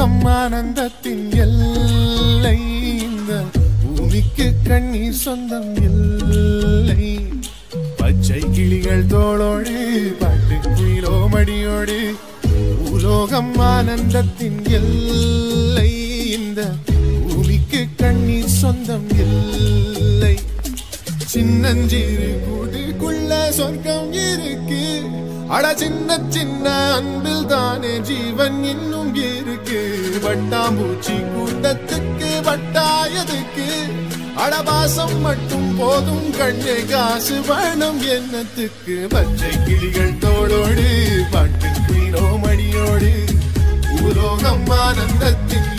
மடியோடு ஆனந்தத்தின் எல்லை. இந்த பூமிக்கு கண்ணீர் சொந்தம் இல்லை. பச்சை கிளிகள் தோளோடு பாட்டு குயிலோ மடியோடு பூலோகம் ஆனந்தத்தின் எல்லை. இந்த பூமிக்கு கண்ணீர் சொந்தம் இல்லை. சின்னஞ்சிறு கூட்டுக்குள்ள சொர்க்கம் அட சின்ன சின்ன அன்பில் தானே ஜீவன் இன்னும் இருக்கு. வட்டாம்பூச்சி கூட்டத்துக்கு வட்டாயதுக்கு அடபாசம் மட்டும் போதும் கண்ணே காசு வேணும் எண்ணத்துக்கு பச்சை கிளிகள் தோளோடு பாட்டு குயிலோ மடியோடு பூலோகம் ஆனந்தத்தின்